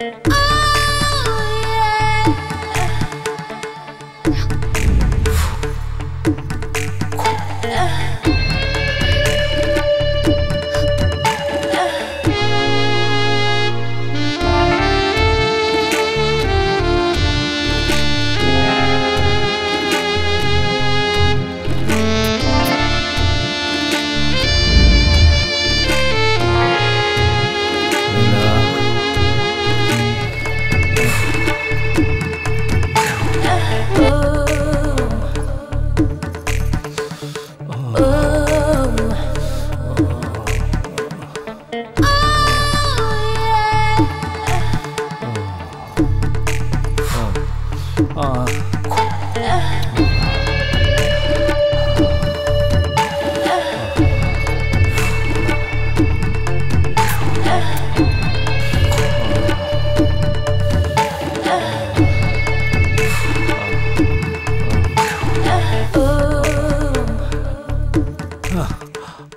Ah! Uh.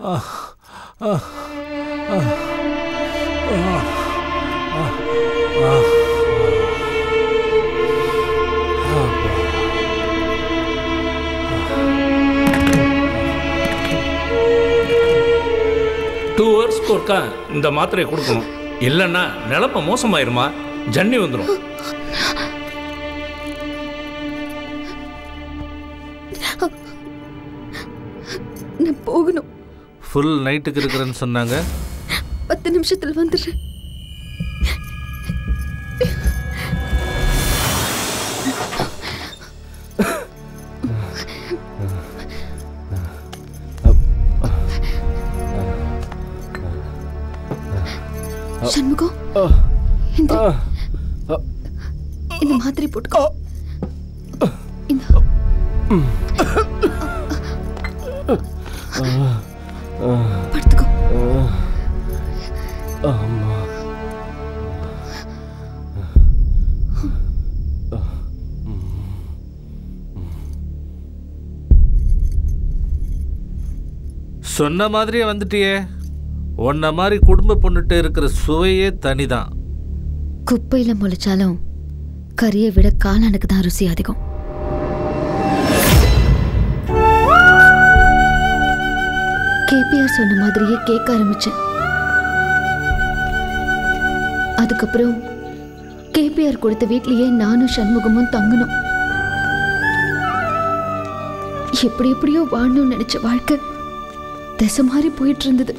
Two ஹவர்ஸ்க்கு ஒருக்கா இந்த மாத்திரையை கொடுக்கணும். இல்லைன்னா நிலப்ப மோசமாயிருமா? ஜன்னி வந்துடும் நான் போகணும். ஃபுல் நைட்டுக்கு இருக்கிறேன்னு சொன்னாங்க. பத்து நிமிஷத்துல வந்துடுறேன். சண்முகம் இந்த. இந்த மாத்திரை போட்டுக்கோ. இந்த. சொன்ன மாதிரியே வந்துட்டியே. உன்ன மாதிரி குடும்ப பொண்ணுட்டு இருக்கிற சுவையே தனிதான். குப்பையில முளைச்சாலும் கறியை விட காளானுக்கு தான் ருசி அதிகம். கேபிஆர் சொன்ன மாதிரியே கேட்க ஆரம்பிச்சேன். அதுக்கப்புறம் கேபிஆர் கொடுத்த வீட்லயே நானும் சண்முகமும் தங்கணும். எப்படி எப்படியோ வாழணும்னு நினைச்ச வாழ்க்கை திசை மாதிரி போயிட்டு இருந்தது.